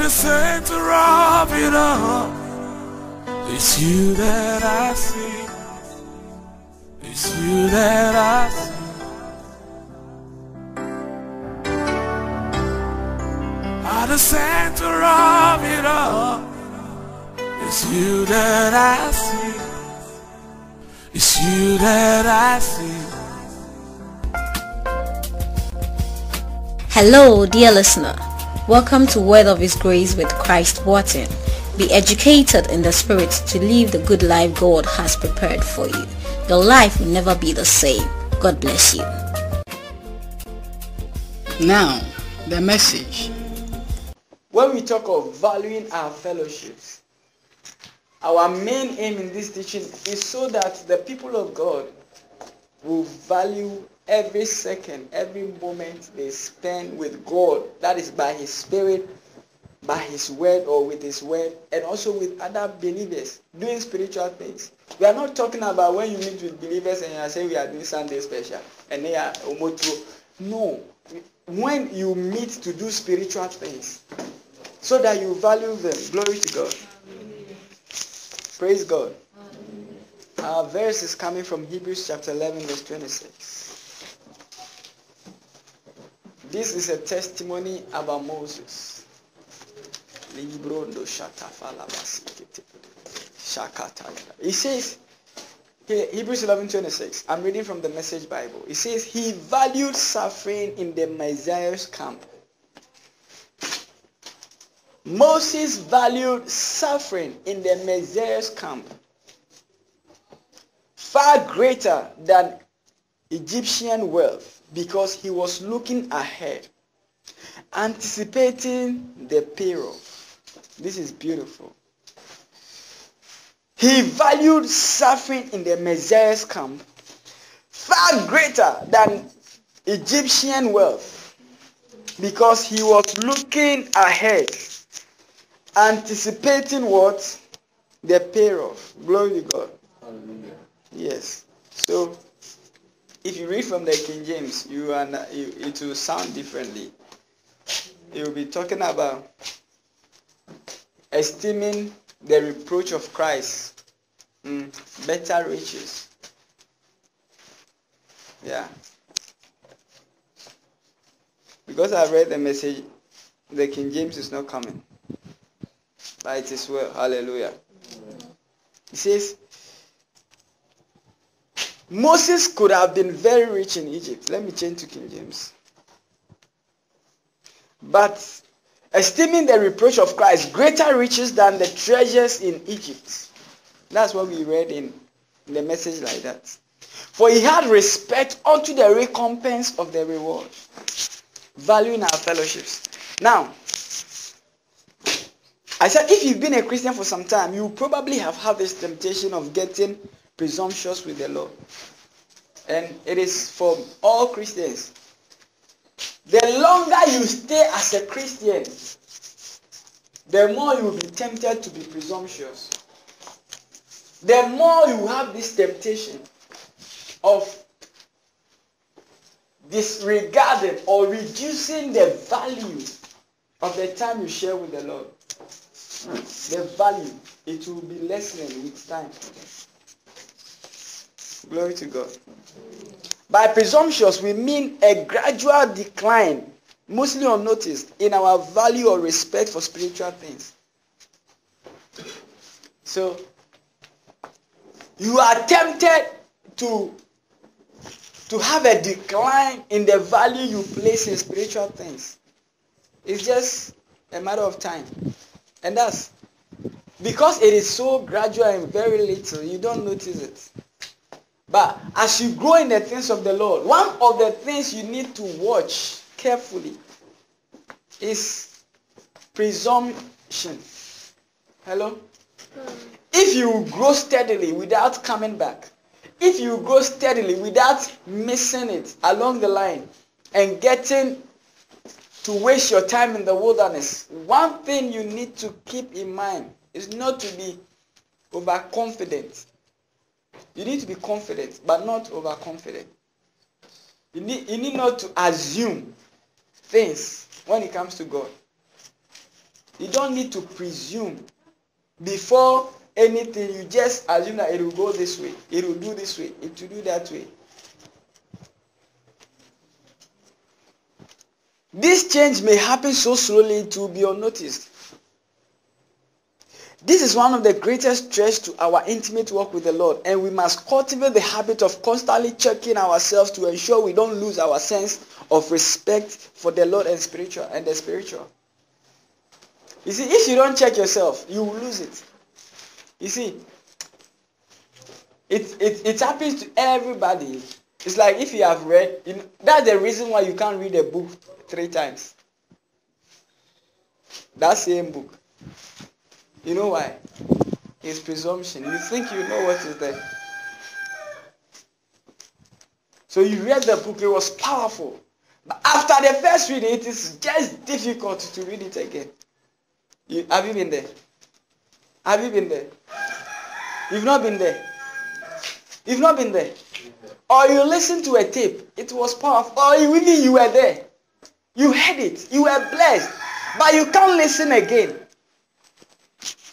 The center of it all, it's you that I see. It's you that I see. At the center of it all, it's you that I see. It's you that I see. Hello, dear listener. Welcome to Word of His Grace with Christ Wharton. Be educated in the Spirit to live the good life God has prepared for you. Your life will never be the same. God bless you. Now, the message. When we talk of valuing our fellowships, our main aim in this teaching is so that the people of God will value every second, every moment they spend with God. That is by His Spirit, by His Word, or with His Word, and also with other believers doing spiritual things. We are not talking about when you meet with believers and you are saying we are doing Sunday special and they are omotro. No. When you meet to do spiritual things, so that you value them. Glory to God. Praise God. Our verse is coming from Hebrews chapter 11, verse 26. This is a testimony about Moses. He says, Hebrews 11, 26. I'm reading from the Message Bible. It says, He valued suffering in the Messiah's camp. Moses valued suffering in the Messiah's camp far greater than Egyptian wealth because he was looking ahead, anticipating the peril. This is beautiful. He valued suffering in the Messiah's camp far greater than Egyptian wealth because he was looking ahead, anticipating what? The peril. Glory to God. Hallelujah. Yes. So, if you read from the King James, you and it will sound differently. It will be talking about esteeming the reproach of Christ, mm, better riches. Yeah. Because I read the message, the King James is not coming. But it is well. Hallelujah. He says, Moses could have been very rich in Egypt. Let me change to King James. But esteeming the reproach of Christ greater riches than the treasures in Egypt. That's what we read in, in the message like that. For he had respect unto the recompense of the reward. Valuing our fellowships. Now, I said if you've been a Christian for some time, you probably have had this temptation of getting presumptuous with the Lord. And it is for all Christians. The longer you stay as a Christian, the more you will be tempted to be presumptuous. The more you have this temptation of disregarding or reducing the value of the time you share with the Lord. The value, it will be lessening with time. Glory to God. By presumptuous, we mean a gradual decline, mostly unnoticed, in our value or respect for spiritual things. So, you are tempted to, to have a decline in the value you place in spiritual things. It's just a matter of time. And that's because it is so gradual and very little, you don't notice it. But as you grow in the things of the Lord, one of the things you need to watch carefully is presumption. Hello? If you grow steadily without coming back, if you grow steadily without missing it along the line and getting to waste your time in the wilderness, one thing you need to keep in mind is not to be overconfident. You need to be confident, but not overconfident. You need, you need not to assume things when it comes to God. You don't need to presume before anything. You just assume that it will go this way, it will do this way, it will do that way. This change may happen so slowly will be unnoticed. This is one of the greatest threats to our intimate work with the Lord, and we must cultivate the habit of constantly checking ourselves to ensure we don't lose our sense of respect for the Lord and spiritual and the spiritual. You see, if you don't check yourself, you will lose it. You see, it, it, it happens to everybody. It's like if you have read, you know, that's the reason why you can't read a book three times. That same book. You know why? It's presumption. You think you know what is there. So you read the book, it was powerful. But after the first reading, it is just difficult to read it again. You, have you been there? Have you been there? You've not been there. You've not been there. Or you listen to a tape, it was powerful. Or even you were there. You heard it. You were blessed. But you can't listen again.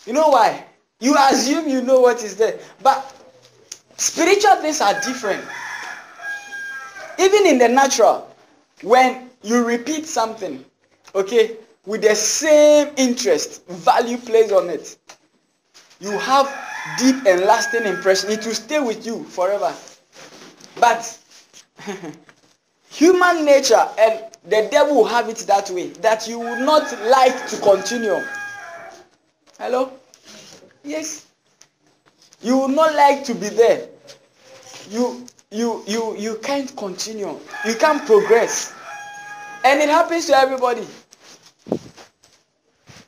You know why? You assume you know what is there. But spiritual things are different. Even in the natural, when you repeat something, okay, with the same interest, value placed on it, you have deep and lasting impression. It will stay with you forever. But human nature and the devil will have it that way that you will not like to continue. Hello? Yes. You will not like to be there. You you you you can't continue. You can't progress. And it happens to everybody.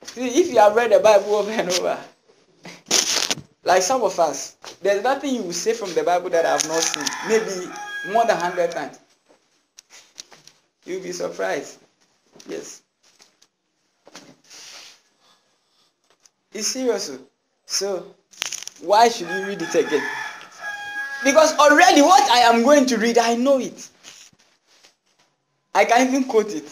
See, if you have read the Bible over and over, like some of us, there's nothing you will say from the Bible that I have not seen. Maybe more than hundred times. You'll be surprised. Yes. It's serious. So, why should you read it again? Because already what I am going to read, I know it. I can even quote it.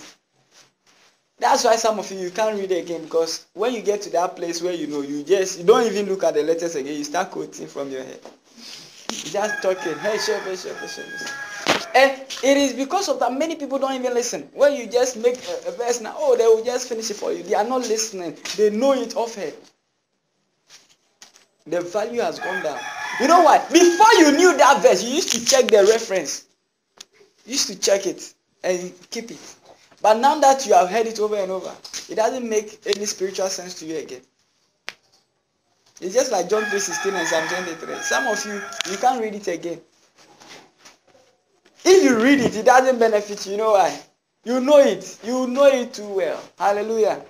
That's why some of you you can't read it again because when you get to that place where you know you just you don't even look at the letters again, you start quoting from your head. You just talking, hey, sure, hey, sure, hey, sure. And it is because of that many people don't even listen. When you just make a, a verse now, oh, they will just finish it for you. They are not listening. They know it off head. The value has gone down. You know what? Before you knew that verse, you used to check the reference. You used to check it and keep it. But now that you have heard it over and over, it doesn't make any spiritual sense to you again. It's just like John 3.16 and Psalm 23. Some of you, you can't read it again. If you read it, it doesn't benefit you. You know why? You know it. You know it too well. Hallelujah.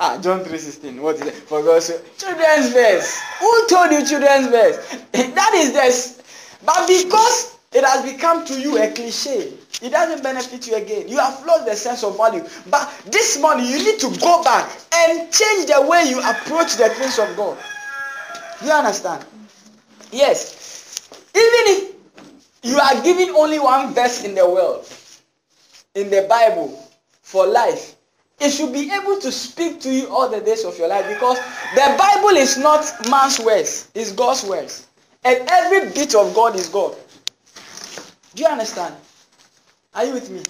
Ah, John 3.16. What is it? For God's sake. Children's verse. Who told you children's verse? that is this. But because it has become to you a cliche, it doesn't benefit you again. You have lost the sense of value. But this morning, you need to go back and change the way you approach the things of God. Do You understand? Yes. Even if you are given only one verse in the world, in the Bible, for life, it should be able to speak to you all the days of your life because the Bible is not man's words, it's God's words. And every bit of God is God. Do you understand? Are you with me?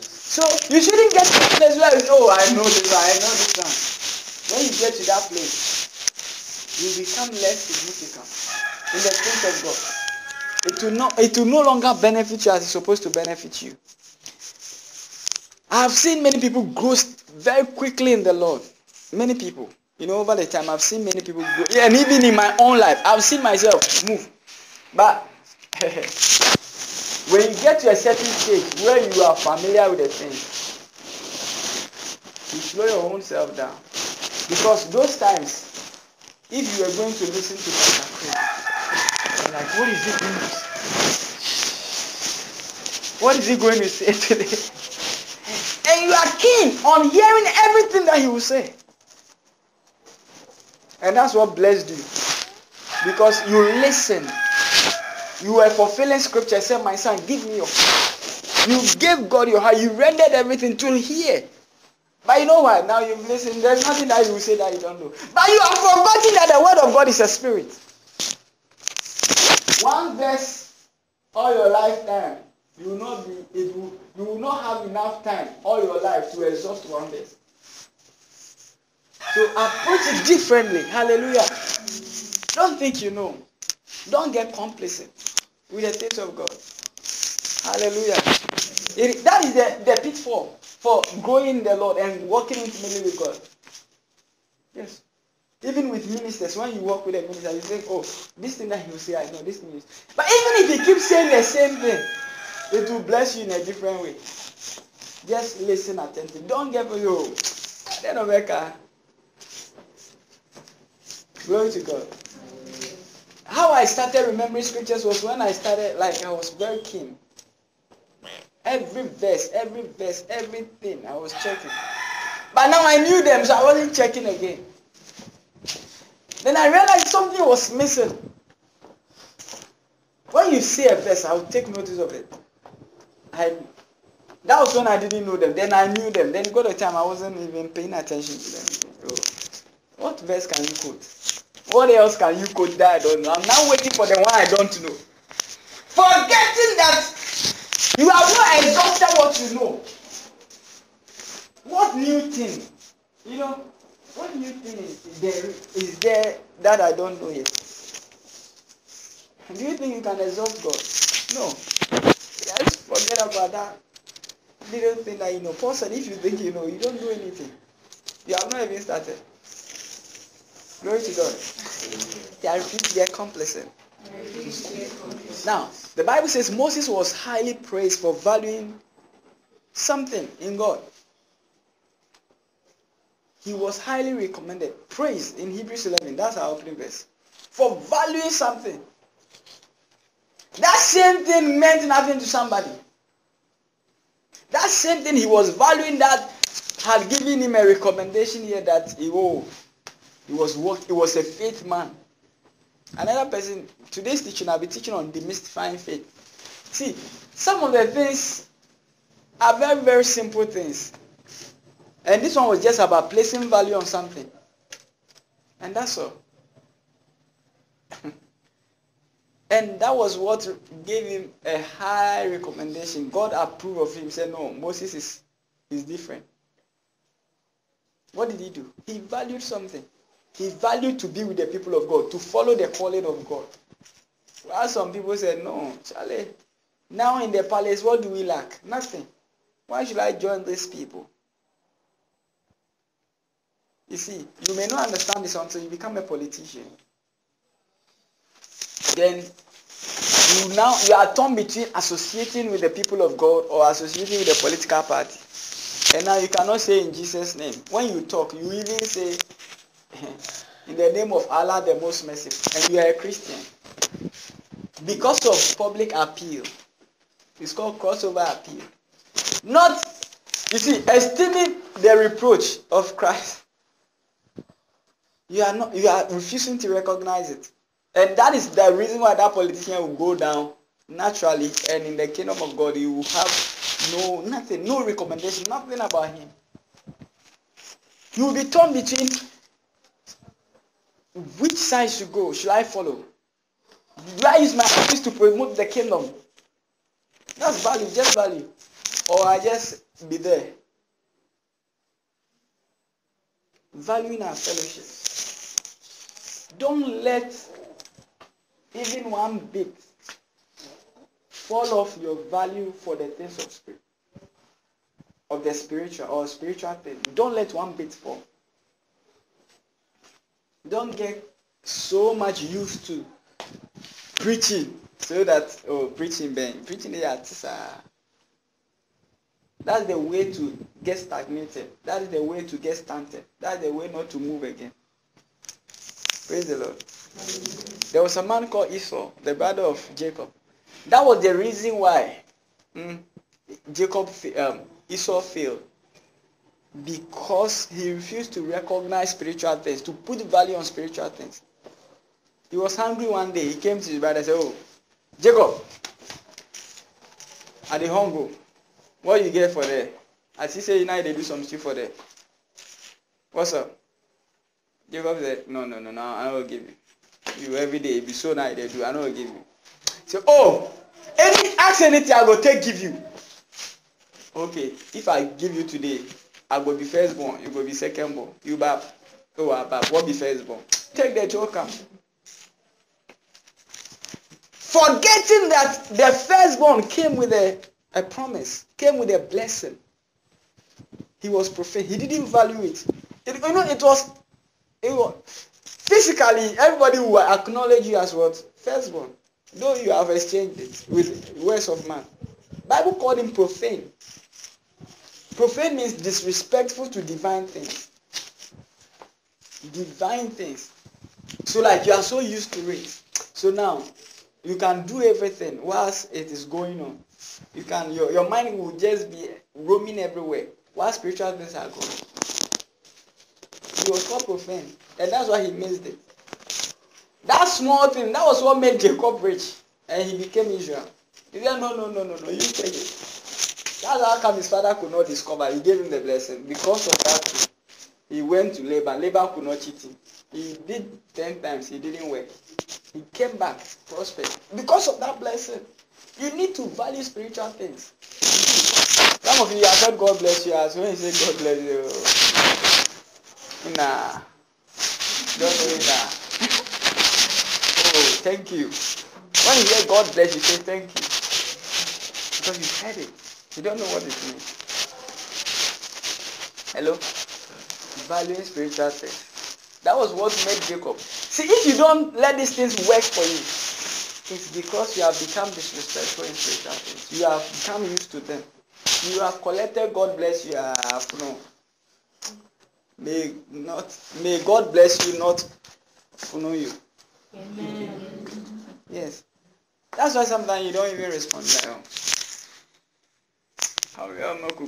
So you shouldn't get to that place where you oh I know this I know this one. When you get to that place, you become less significant in the things of God. It will not it will no longer benefit you as it's supposed to benefit you. I have seen many people grow very quickly in the Lord. Many people. You know, over the time I've seen many people go, Yeah, and even in my own life, I've seen myself move. But when you get to a certain stage where you are familiar with the things, you slow your own self down. Because those times, if you are going to listen to Pastor you're like, what is he say? What is he going to say today? You are keen on hearing everything that he will say. And that's what blessed you. Because you listen you were fulfilling scripture. Said, My son, give me your heart. You gave God your heart. You rendered everything to hear. But you know what? Now you've listened. There's nothing that you will say that you don't know. But you have forgotten that the word of God is a spirit. One verse all your lifetime, you will not be it you will not have enough time all your life to exhaust one verse. So approach it differently. Hallelujah. Don't think you know. Don't get complacent with the things of God. Hallelujah. It, that is the, the pitfall for growing in the Lord and walking intimately with God. Yes. Even with ministers, when you walk with a minister, you think, oh, this thing that he will say, I know this thing is. But even if he keeps saying the same thing, it will bless you in a different way. Just listen attentively. Don't get for you. Then Omeka. Glory to God. How I started remembering scriptures was when I started, like, I was very keen. Every verse, every verse, everything, I was checking. But now I knew them, so I wasn't checking again. Then I realized something was missing. When you see a verse, I'll take notice of it. I that was when I didn't know them. Then I knew them. Then got a time I wasn't even paying attention to them. So, what verse can you quote? What else can you quote that I don't know? I'm now waiting for the one I don't know. Forgetting that you have not exhausted what you know. What new thing? You know, what new thing is there is there that I don't know yet? Do you think you can exhaust God? No. Just forget about that little thing that you know. Said, if you think you know, you don't do anything. You have not even started. Glory to God. They are to get complacent. Now, the Bible says Moses was highly praised for valuing something in God. He was highly recommended, praised in Hebrews 11. That's our opening verse. For valuing something. That same thing meant nothing to somebody. That same thing he was valuing that had given him a recommendation here that he, oh, he was work, he was a faith man. Another person, today's teaching, I'll be teaching on demystifying faith. See, some of the things are very, very simple things. And this one was just about placing value on something. And that's all. And that was what gave him a high recommendation. God approved of him, said, No, Moses is, is different. What did he do? He valued something. He valued to be with the people of God, to follow the calling of God. While some people said, no, Charlie, now in the palace, what do we lack? Nothing. Why should I join these people? You see, you may not understand this until you become a politician. Then you now you are torn between associating with the people of God or associating with the political party. And now you cannot say in Jesus' name. When you talk, you even say in the name of Allah the most merciful, and you are a Christian. Because of public appeal, it's called crossover appeal. Not, you see, esteeming the reproach of Christ. You are not, you are refusing to recognize it, and that is the reason why that politician will go down naturally, and in the kingdom of God, you will have no nothing, no recommendation, nothing about him. You will be torn between which side should go? Should I follow? Do I use my office to promote the kingdom? That's value, just value. Or I just be there. Valuing our fellowship. Don't let even one bit fall off your value for the things of spirit. Of the spiritual or spiritual thing. Don't let one bit fall. Don't get so much used to preaching so that oh preaching ben preaching artist ah that's the way to get stagnated. That is the way to get stunted. That's the way not to move again. Praise the lord there was a man called esau the brother of jacob that was the reason why mm, jacob um, esau failed because he refused to recognize spiritual things, to put value on spiritual things. He was hungry one day. He came to his brother and said, Oh, Jacob, at the hungry, what you get for there? As he said, now they do some shit for them. What's up? Jacob said, No, no, no, no, I don't give you. You every day be so nice they do, I don't give you. Say, oh, any ask anything I go take give you. Okay, if I give you today, I go be firstborn, you go be secondborn, you bab, oh bab, what be firstborn? Take the joke am. Forgetting that the firstborn came with a, a promise, came with a blessing. He was profane. He didn't value it. it you know, it was, it was physically everybody will acknowledge you as what firstborn, though you have exchanged it with words of man. Bible called him profane. Profane means disrespectful to divine things. Divine things. So like you are so used to it. So now you can do everything whilst it is going on. You can your, your mind will just be roaming everywhere while spiritual things are going. You are called profane. And that's why he missed it. That small thing, that was what made Jacob rich. And he became Israel. He said, No, no, no, no, no, you take it. That's how come his father could not discover. He gave him the blessing. Because of that, he went to Laban. Laban could not cheat him. He did ten times, he didn't work. He came back prospered. Because of that blessing. You need to value spiritual things. Some of you have heard God bless you as when you say God bless you. Nah. It now. oh, thank you. When you hear God bless you, say thank you. Because you heard it. You don't know what it means. Hello? Valuing spiritual things. That was what made Jacob. See, if you don't let these things work for you, it's because you have become disrespectful in spiritual things. You have become used to them. You have collected, God bless you, have no. May not may God bless you, not know you. Amen. Yes. That's why sometimes you don't even respond like oh. You not go?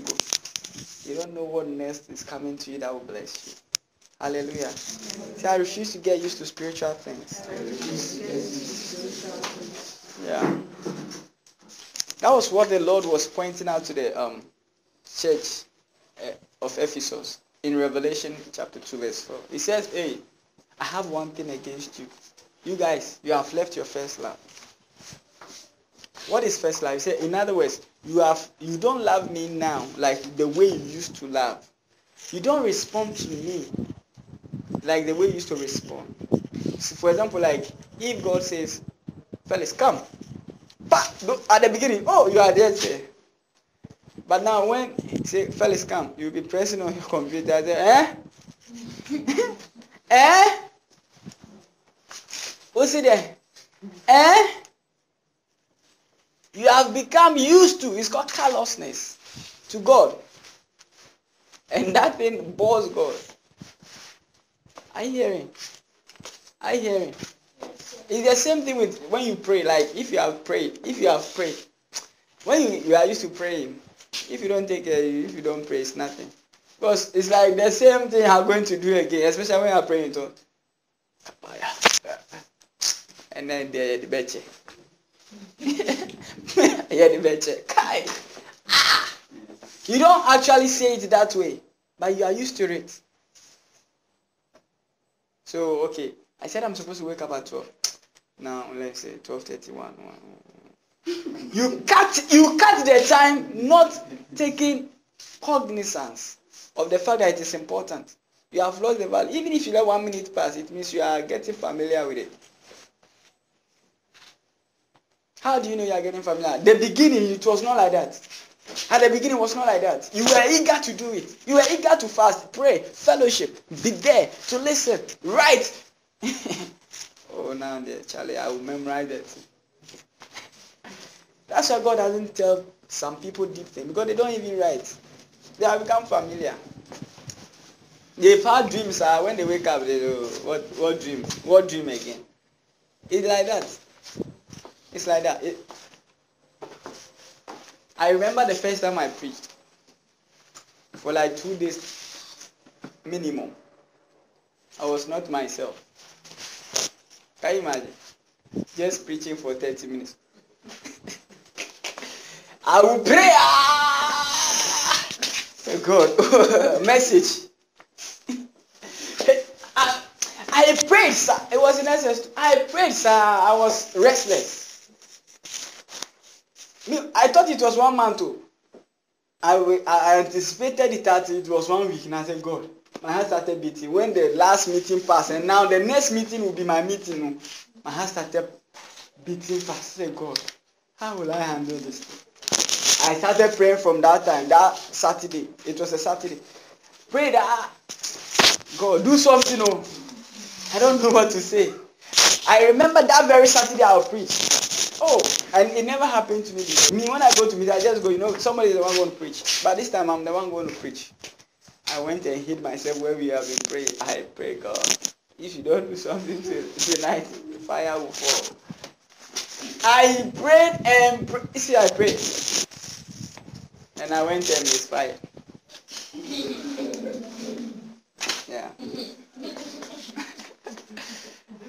You don't know what next is coming to you that will bless you. Hallelujah. See, I refuse to get used to spiritual things. Yeah. That was what the Lord was pointing out to the um, church uh, of Ephesus in Revelation chapter 2, verse 4. He says, Hey, I have one thing against you. You guys, you have left your first love. What is first love? He said, in other words, you have you don't love me now like the way you used to love. You don't respond to me like the way you used to respond. So for example, like if God says, Felix, come. But at the beginning, oh, you are there. But now when he say, Felix, come, you'll be pressing on your computer. Say, eh? eh? What's it there? Eh? You have become used to. It's called callousness to God. And that thing bores God. Are you hearing? Are you hearing? It's the same thing with when you pray. Like if you have prayed, if you have prayed, when you, you are used to praying, if you don't take care, if you don't pray, it's nothing. Because it's like the same thing I'm going to do again, especially when you're praying to and then the the beche. yeah, the beche. Kai. Ah! You don't actually say it that way, but you are used to it. So okay, I said I'm supposed to wake up at twelve. Now let's say twelve thirty one. You cut you cut the time not taking cognizance of the fact that it is important. You have lost the value. Even if you let one minute pass, it means you are getting familiar with it. How do you know you are getting familiar? The beginning, it was not like that. At the beginning, it was not like that. You were eager to do it. You were eager to fast, pray, fellowship, be there to listen, write. oh, now there, Charlie, I will memorize that. That's why God doesn't tell some people deep things because they don't even write. They have become familiar. They've had dreams. Uh, when they wake up, they know what what dream? What dream again? It's like that. It's like that. It, I remember the first time I preached for like two days minimum. I was not myself. Can you imagine? Just preaching for 30 minutes. I will pray. Ah! God, message. I, I prayed, sir. It was in SS. I prayed, sir. I was restless. I thought it was one month too. I, I anticipated it that it was one week, and I said, God, my heart started beating. When the last meeting passed, and now the next meeting will be my meeting, my heart started beating fast. I said, God, how will I handle this? I started praying from that time, that Saturday. It was a Saturday. Pray that ah, God do something. Oh, I don't know what to say. I remember that very Saturday I preached. Oh, and it never happened to me. Before. Me, when I go to meet, I just go, you know, somebody is the one going to preach. But this time I'm the one going to preach. I went and hid myself where we have been praying. I pray, God, if you don't do something tonight, fire will fall. I prayed and see, I prayed, and I went and misfired. Yeah.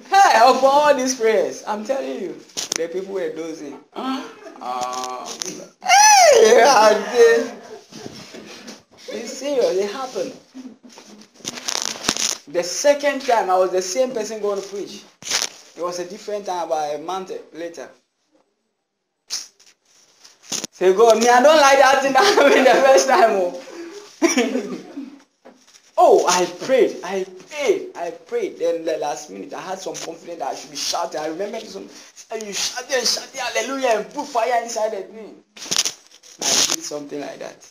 hey, of all these prayers, I'm telling you, the people were dozing. Uh, hey, I did. It's serious. It happened. The second time, I was the same person going to preach. It was a different time, about a month later. Say, God, me, I don't like that thing that happened the first time. Oh. oh, I prayed, I prayed, I prayed. Then the last minute, I had some confidence that I should be shouting. I remember some, you shouted and shouted hallelujah and put fire inside of me. I did something like that.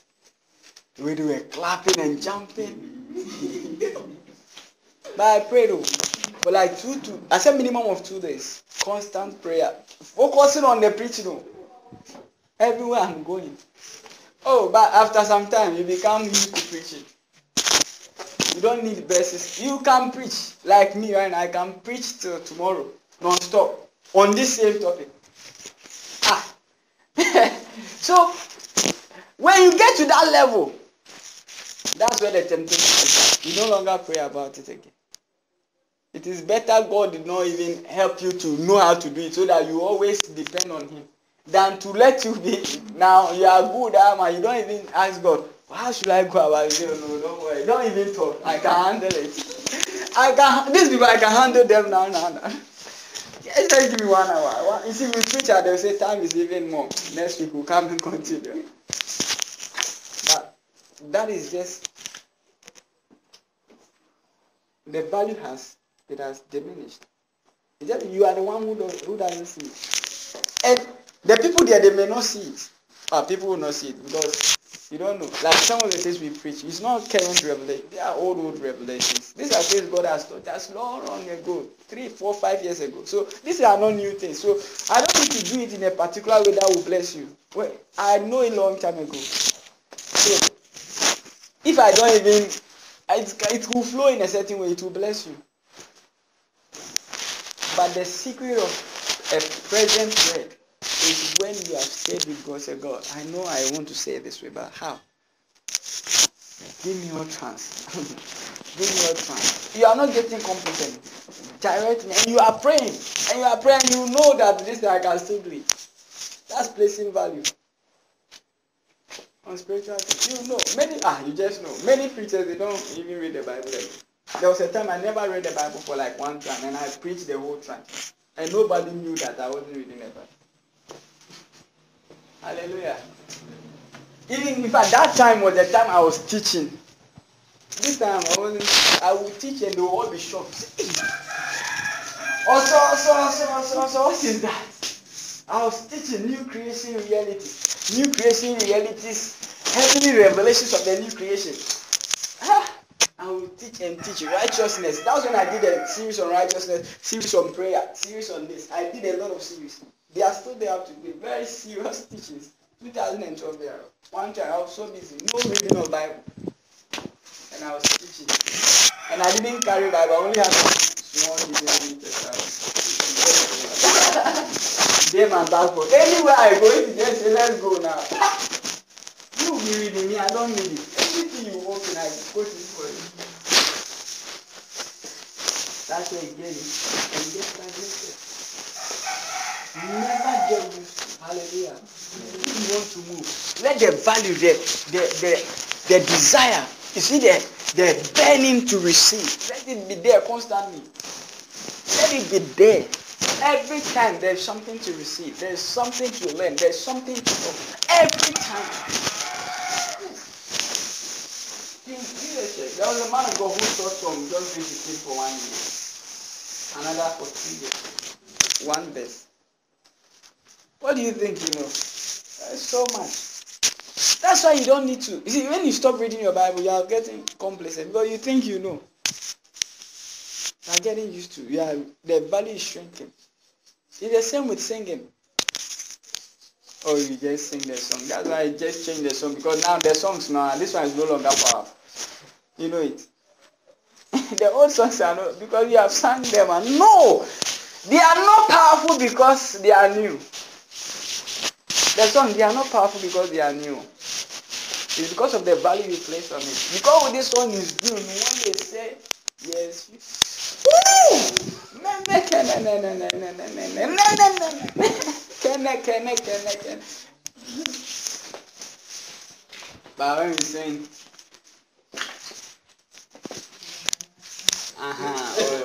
We were clapping and jumping. but I prayed oh, for like two, two, I said minimum of two days. Constant prayer. Focusing on the preaching. Oh. Everywhere I'm going. Oh, but after some time, you become used to preaching. You don't need verses. You can preach like me, right? I can preach till tomorrow, non-stop, on this same topic. Ah. so, when you get to that level, that's where the temptation is. You no longer pray about it again. It is better God did not even help you to know how to do it so that you always depend on Him than to let you be. Now you are good, um, you don't even ask God, how should I go about it? No, no, don't worry. Don't even talk. I can handle it. I can. These people, I can handle them now, now, now. Just give me one hour. You see, we preach and they'll say time is even more. Next week we'll come and continue. But that is just the value has it has diminished. Just you are the one who, who doesn't see it. And the people there they may not see it. But people will not see it because you don't know. Like some of the things we preach, it's not current revelation. They are old, old revelations. These are things God has taught us long, long ago, three, four, five years ago. So these are not new things. So I don't need to do it in a particular way that will bless you. Well, I know a long time ago. So if I don't even, it, it will flow in a certain way. It will bless you. But the secret of a present word is when you have stayed with God, say, God, I know I want to say it this way, but how? Give me your chance. Give me your chance. You are not getting competent. Direct me. And you are praying. And you are praying. You know that this I can still do it. That's placing value. On spiritual You know. Many ah, you just know. Many preachers they don't even read the Bible. There was a time I never read the Bible for like one time and I preached the whole time. And nobody knew that I wasn't reading the Bible. Hallelujah. Even if at that time was the time I was teaching. This time I wasn't I would teach and they will all be shocked. Also, also, also, also, also, what is that? I was teaching new creation reality. New creation realities, heavenly revelations of the new creation. I will teach and teach righteousness. That was when I did a series on righteousness, series on prayer, series on this. I did a lot of series. They are still there to be very serious teachings. 2012 there. One time I was so busy, no reading of Bible. And I was teaching. And I didn't carry Bible, I only had small Hebrew Them and back for anywhere I go, if you just say let's go now. You be reading me, I don't need it. Everything you open, I quote it for you. That's where you get it. And you get stagnated. Never get used. Hallelujah. If you want to move, let the value, the, the, the, the desire. You see the the burning to receive. Let it be there constantly. Let it be there. Every time there's something to receive, there's something to learn, there's something to know. Every time. There was a man of God who taught from just visiting for one year, another for two years, one verse. What do you think you know? There's so much. That's why you don't need to. You see, when you stop reading your Bible, you are getting complacent because you think you know. You are getting used to. Yeah, the value is shrinking. It's the same with singing. Oh, you just sing the song. That's why I just change the song because now the songs now this one is no longer powerful. You know it. the old songs are not because you have sung them and no, they are not powerful because they are new. The song they are not powerful because they are new. It's because of the value you place on it. Because this song is new, when they say yes, Kene, kene, kene, kene. But when we sing, aha, oh.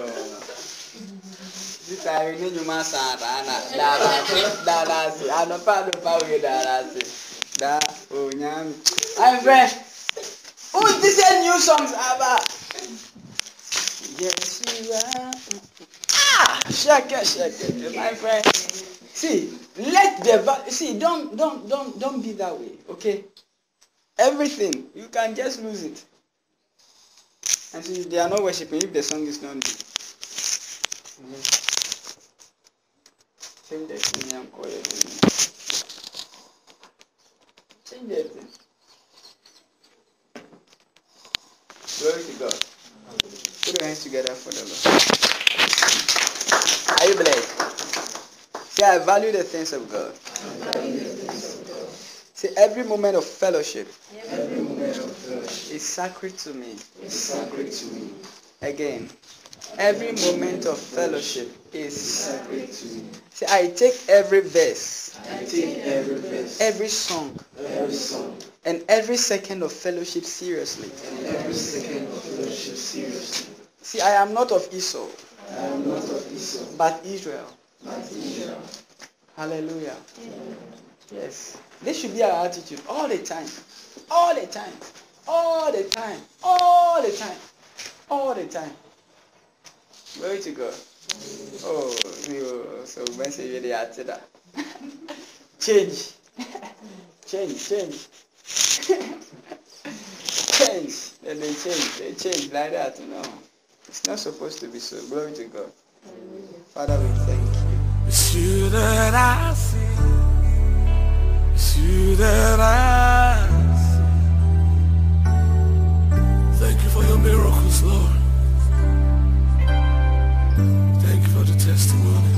That that that I don't know how to that that oh nyam. I'm friend. Who's this new songs about? Yes, you are. Ah, shake shake my friend. See, let the see. Don't, don't, don't, don't be that way. Okay. Everything you can just lose it. And see, they are not worshiping if the song is not good. Change the thing and call it. Change the thing. Glory to God. Put your hands together for the Lord. Are you blessed? Say, I value the things of God. Say, every moment of fellowship, every moment of fellowship is sacred to me. Is sacred to me. Again, every moment of fellowship is sacred to me. Say, I take every verse, I take every verse, every song, every song, and every second of fellowship seriously. And every second of fellowship seriously. See, I am not of Esau. I am not of Esau. But Israel. But Israel. Hallelujah. Yes. This should be our attitude all the time. All the time. All the time. All the time. All the time. Glory oh, to God. Oh, so when say really after that. Change. change, change. change. Then they change. They change like that. No. It's not supposed to be so. Glory to God. Father, we thank you. It's you that I see. It's you that I you